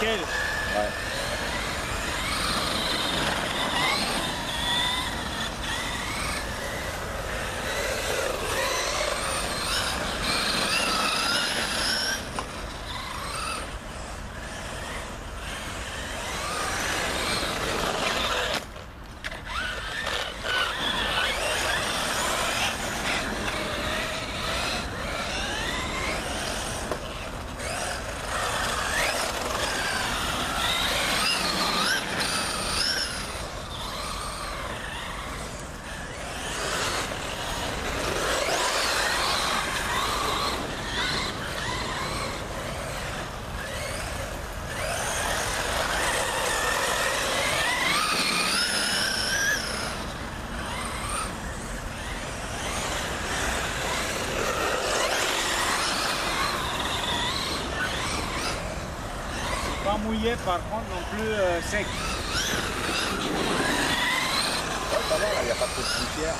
Nickel. Ouais. Pas mouillé par contre non plus euh, sec. Ouais, ça va, il n'y a pas trop de poussière.